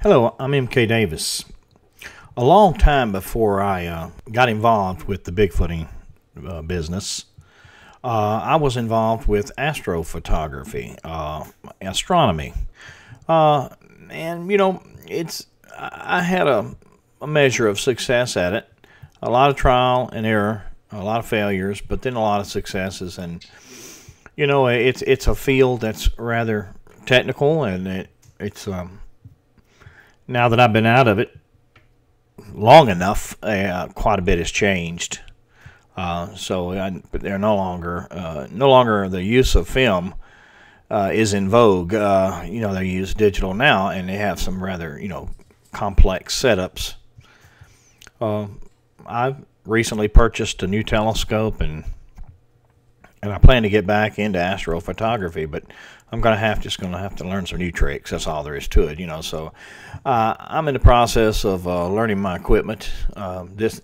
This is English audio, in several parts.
Hello, I'm MK Davis. A long time before I uh, got involved with the Bigfooting uh, business, uh, I was involved with astrophotography, uh, astronomy. Uh, and, you know, it's I had a, a measure of success at it. A lot of trial and error, a lot of failures, but then a lot of successes. And, you know, it's, it's a field that's rather technical and it, it's. Um, now that I've been out of it long enough, uh, quite a bit has changed. Uh, so I, they're no longer uh, no longer the use of film uh, is in vogue. Uh, you know they use digital now, and they have some rather you know complex setups. Uh, I've recently purchased a new telescope and and I plan to get back into astrophotography, but I'm gonna have just gonna have to learn some new tricks. That's all there is to it, you know. So uh, I'm in the process of uh, learning my equipment. Um, this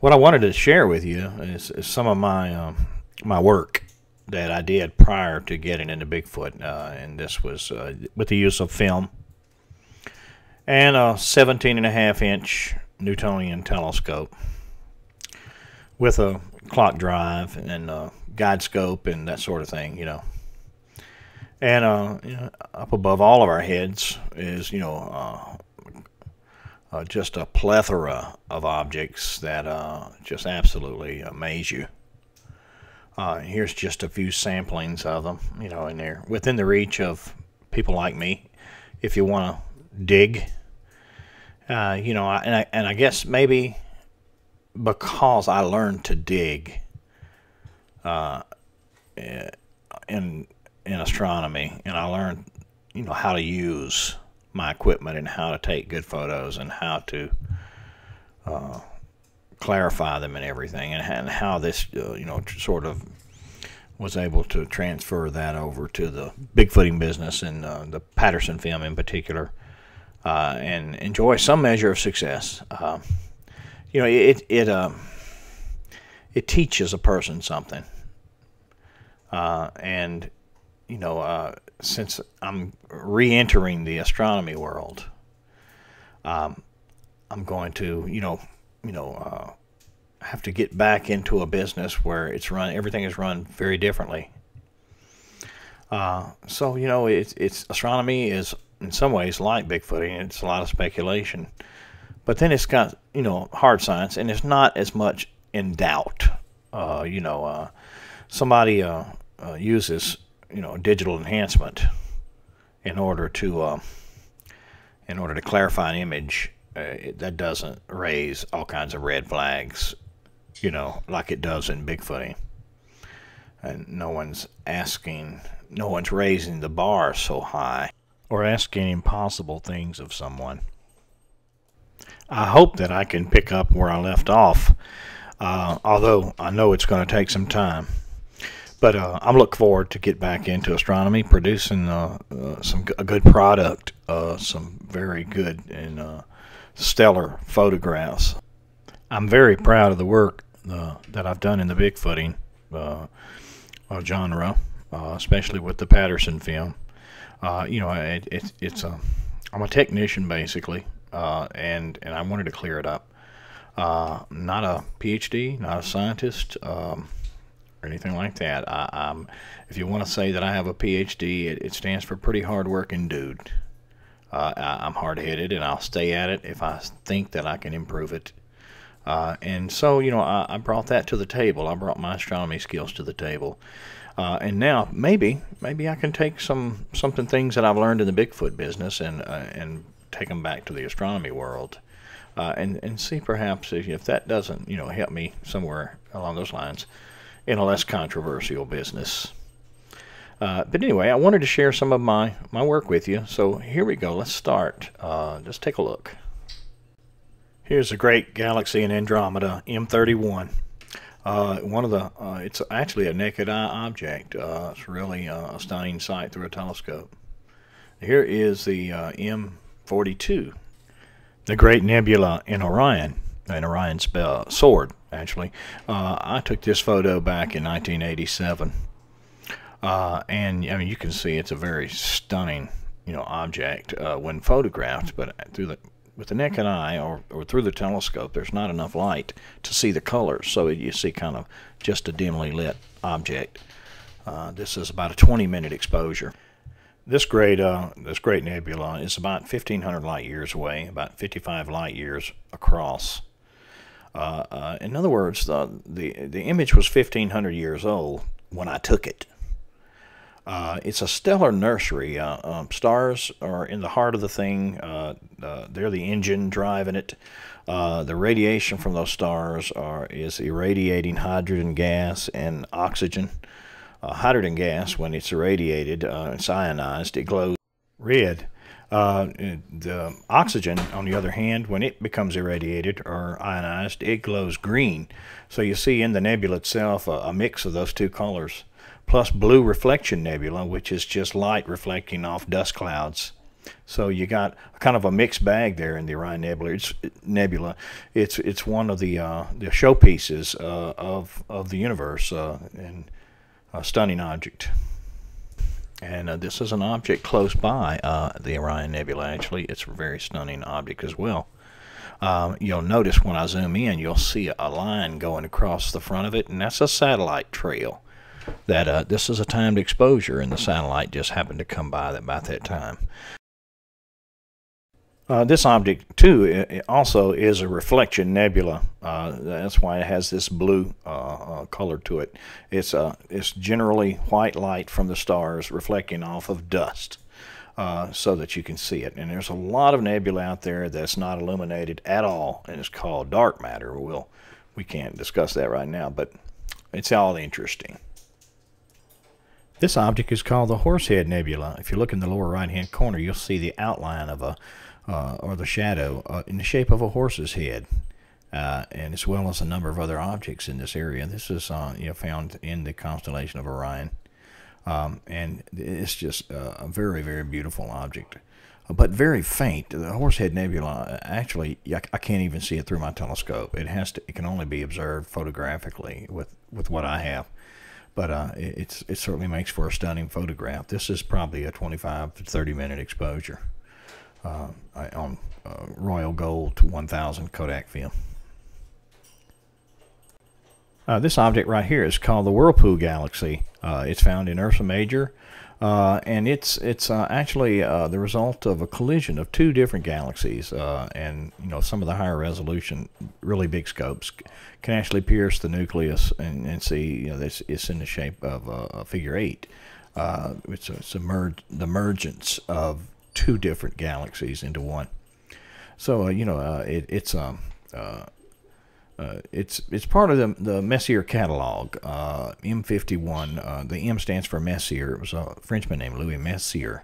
what I wanted to share with you is, is some of my um, my work that I did prior to getting into Bigfoot, uh, and this was uh, with the use of film and a 17 and a half inch Newtonian telescope with a clock drive and a guide scope and that sort of thing, you know. And uh, you know, up above all of our heads is, you know, uh, uh, just a plethora of objects that uh, just absolutely amaze you. Uh, here's just a few samplings of them, you know, and they're within the reach of people like me. If you want to dig, you know, and I, and I guess maybe because I learned to dig uh, in in astronomy, and I learned, you know, how to use my equipment and how to take good photos and how to uh, clarify them and everything, and, and how this, uh, you know, sort of was able to transfer that over to the bigfooting business and uh, the Patterson film in particular, uh, and enjoy some measure of success. Uh, you know, it it um, it teaches a person something, uh, and you know, uh, since I'm re-entering the astronomy world, um, I'm going to, you know, you know, uh, have to get back into a business where it's run, everything is run very differently. Uh, so you know, it's it's astronomy is in some ways like Bigfooting. It's a lot of speculation, but then it's got you know hard science, and it's not as much in doubt. Uh, you know, uh, somebody uh, uh, uses you know digital enhancement in order to uh, in order to clarify an image uh, it, that doesn't raise all kinds of red flags you know like it does in bigfooting and no one's asking no one's raising the bar so high or asking impossible things of someone i hope that i can pick up where i left off uh, although i know it's going to take some time but uh, I'm looking forward to get back into astronomy, producing uh, uh, some a good product, uh, some very good and uh, stellar photographs. I'm very proud of the work that I've done in the Bigfooting genre, especially with the Patterson film. you know, it, it, it's a I'm a technician basically, and and I wanted to clear it up. Not a PhD, not a scientist. Um, or anything like that. I, I'm, if you want to say that I have a PhD, it, it stands for pretty hard-working dude. Uh, I, am hard-headed, and I'll stay at it if I think that I can improve it. Uh, and so, you know, I, I, brought that to the table. I brought my astronomy skills to the table. Uh, and now maybe, maybe I can take some something things that I've learned in the Bigfoot business and uh, and take them back to the astronomy world. Uh, and and see perhaps if, that doesn't you know help me somewhere along those lines, in a less controversial business. Uh, but anyway, I wanted to share some of my, my work with you. So here we go. Let's start. Uh, just take a look. Here's a great galaxy in Andromeda, M31. Uh, one of the, uh, it's actually a naked eye object. Uh, it's really uh, a stunning sight through a telescope. Here is the M42, the great nebula in Orion, in Orion's sword actually. Uh, I took this photo back in 1987. Uh, and I mean, you can see it's a very stunning you know object uh, when photographed, but through the with the naked eye or, or through the telescope, there's not enough light to see the colors, so you see kind of just a dimly lit object. Uh, this is about a 20 minute exposure. This great, uh, this great nebula is about 1,500 light years away, about 55 light years across. Uh, uh, in other words, the, the, the image was 1,500 years old when I took it. Uh, it's a stellar nursery. Uh, um, stars are in the heart of the thing. Uh, uh they're the engine driving it. Uh, the radiation from those stars are is irradiating hydrogen gas and oxygen. Uh, hydrogen gas, when it's irradiated, it's ionized. It glows red. the oxygen, on the other hand, when it becomes irradiated or ionized, it glows green. So you see in the nebula itself a, a mix of those two colors plus blue reflection nebula, which is just light reflecting off dust clouds. So you got kind of a mixed bag there in the Orion Nebula. It's nebula. It's it's one of the uh, the showpieces uh, of of the universe uh, and a stunning object. And uh, this is an object close by uh, the Orion Nebula. Actually, it's a very stunning object as well. Um, you'll notice when I zoom in, you'll see a line going across the front of it, and that's a satellite trail that uh, this is a timed exposure and the satellite just happened to come by about that time. Uh, this object, too, also is a reflection nebula. Uh, that's why it has this blue uh, uh color to it. It's, uh, it's generally white light from the stars reflecting off of dust so that you can see it. And there's a lot of nebula out there that's not illuminated at all, and it's called dark matter. We'll, we can't discuss that right now, but it's all interesting. This object is called the Horsehead Nebula. If you look in the lower right hand corner, you'll see the outline of a, uh, or the shadow uh, in the shape of a horse's head. Uh, and as well as a number of other objects in this area. This is uh, you know, found in the constellation of Orion. Um, and it's just a very, very beautiful object. But very faint. The Horsehead Nebula, actually, I can't even see it through my telescope. It has to. It can only be observed photographically with, with what I have but uh, it's it certainly makes for a stunning photograph. This is probably a 25 to 30 minute exposure uh, on uh, Royal Gold to 1000 Kodak film. Uh, this object right here is called the Whirlpool Galaxy. Uh, it's found in Ursa Major, uh, and it's it's uh, actually the result of a collision of two different galaxies, and you know some of the higher resolution, really big scopes can actually pierce the nucleus and, and see you know this it's in the shape of a, a figure eight. Uh, it's, a, it's a merge, the emergence of two different galaxies into one. So uh, you know it, it's um uh, it's it's part of the the Messier catalog, uh, M51. Uh, the M stands for Messier. It was a Frenchman named Louis Messier,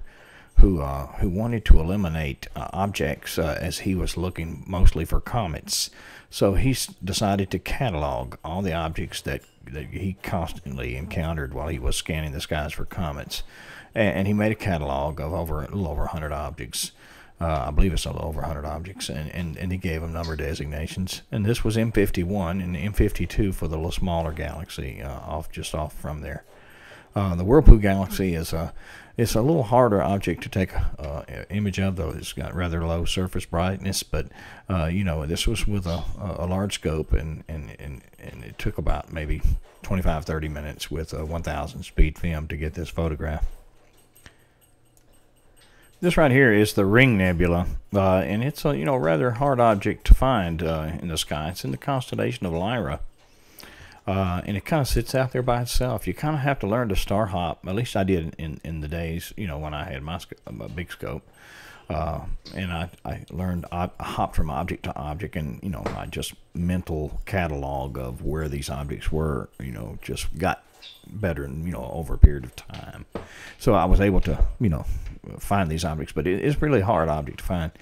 who uh, who wanted to eliminate uh, objects as he was looking mostly for comets. So he decided to catalog all the objects that that he constantly encountered while he was scanning the skies for comets, and, and he made a catalog of over a little over 100 objects. Uh, I believe it's a little over 100 objects, and, and, and he gave them number designations. And this was M51 and M52 for the little smaller galaxy uh, off just off from there. Uh, the Whirlpool galaxy is a it's a little harder object to take an image of, though it's got rather low surface brightness. But uh, you know, this was with a, a large scope, and, and, and, and it took about maybe 25 30 minutes with a 1000 speed film to get this photograph. This right here is the Ring Nebula, uh, and it's a you know rather hard object to find uh, in the sky. It's in the constellation of Lyra, uh, and it kind of sits out there by itself. You kind of have to learn to star hop. At least I did in in the days you know when I had my, my big scope, uh, and I I learned I hopped from object to object, and you know I just mental catalog of where these objects were. You know just got better, you know over a period of time. So I was able to you know find these objects, but it is really hard object to find.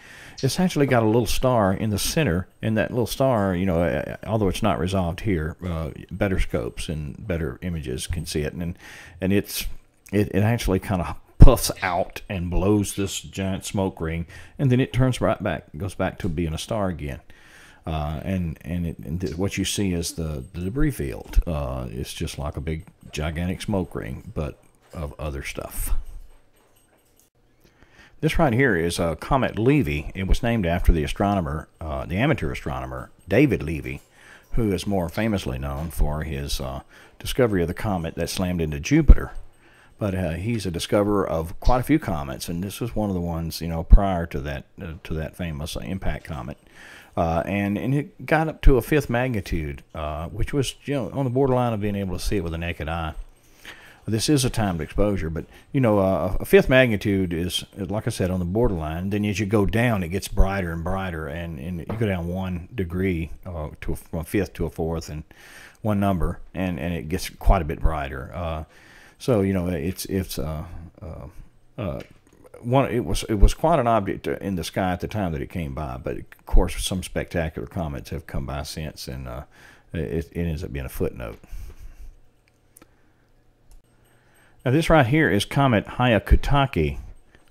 It's actually got a little star in the center, and that little star, you know, although it's not resolved here, uh, better scopes and better images can see it, and and it's it, it actually kind of puffs out and blows this giant smoke ring, and then it turns right back, goes back to being a star again. Uh, and and, it, and what you see is the, the debris field. Uh, it's just like a big gigantic smoke ring, but of other stuff. This right here is a Comet Levy. It was named after the astronomer, uh, the amateur astronomer, David Levy, who is more famously known for his uh, discovery of the comet that slammed into Jupiter. But uh, he's a discoverer of quite a few comets, and this was one of the ones, you know, prior to that to that famous impact comet. Uh, and and it got up to a fifth magnitude, uh, which was you know on the borderline of being able to see it with the naked eye this is a timed exposure, but you know, uh, a fifth magnitude is, like I said, on the borderline. Then as you go down, it gets brighter and brighter, and, and you go down one degree uh, to a, from a fifth to a fourth, and one number, and, and it gets quite a bit brighter. Uh, so you know, it's it's one. It was it was quite an object in the sky at the time that it came by, but of course, some spectacular comets have come by since, and it, it ends up being a footnote. Now this right here is Comet Hyakutake.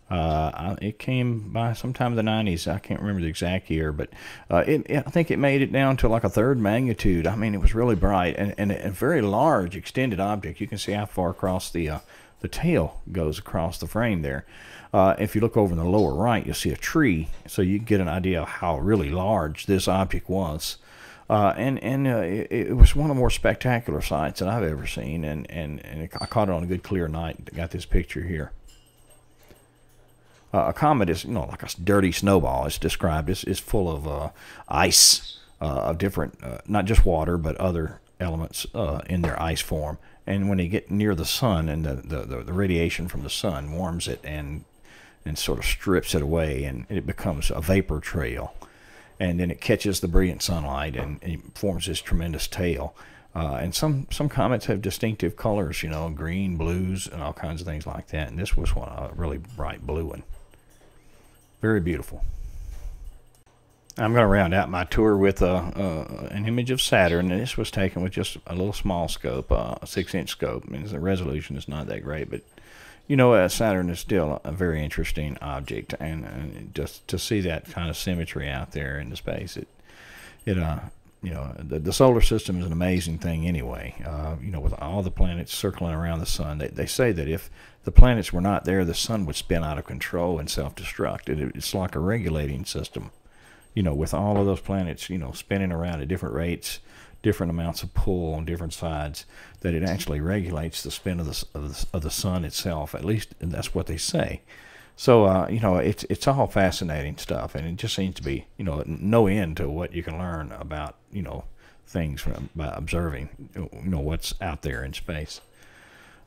Uh, it came by sometime in the 90s. I can't remember the exact year, but uh, it, it, I think it made it down to like a third magnitude. I mean, it was really bright and, and a very large extended object. You can see how far across the uh, the tail goes across the frame there. Uh, if you look over in the lower right, you'll see a tree, so you get an idea of how really large this object was. Uh, and and uh, it, it, was one of the more spectacular sights that I've ever seen, and, and, and I caught it on a good clear night. and Got this picture here. Uh, a comet is you know like a dirty snowball. It's described. It's, it's full of uh, ice uh, of different, not just water, but other elements in their ice form. And when they get near the sun, and the, the, the, radiation from the sun warms it and and sort of strips it away, and it becomes a vapor trail and then it catches the brilliant sunlight and, and forms this tremendous tail. Uh, and some some comets have distinctive colors, you know, green, blues, and all kinds of things like that. And this was one a really bright blue one. Very beautiful. I'm going to round out my tour with a, uh, an image of Saturn. And this was taken with just a little small scope, uh, a six-inch scope. I mean, the resolution is not that great, but you know, uh, Saturn is still a very interesting object, and, and, just to see that kind of symmetry out there in the space, it, it, uh, you know, the, the solar system is an amazing thing anyway. Uh, you know, with all the planets circling around the sun, they, they say that if the planets were not there, the sun would spin out of control and self-destruct. It, it's like a regulating system. You know, with all of those planets, you know, spinning around at different rates, different amounts of pull on different sides that it actually regulates the spin of the, of the, of the sun itself. At least that's what they say. So uh, you know, it's it's all fascinating stuff, and it just seems to be you know no end to what you can learn about you know things from, by observing you know what's out there in space.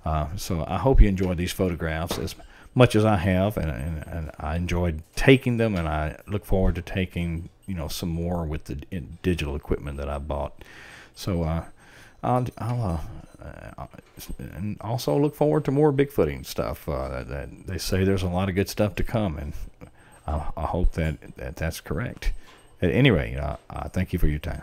Uh, so I hope you enjoyed these photographs as much as I have, and, and, and, I enjoyed taking them, and I look forward to taking you know some more with the digital equipment that I bought. So uh, I'll, I'll uh, and also look forward to more Bigfooting stuff. Uh, that, that, they say there's a lot of good stuff to come, and I, I hope that, that that's correct. At any rate, uh, thank you for your time.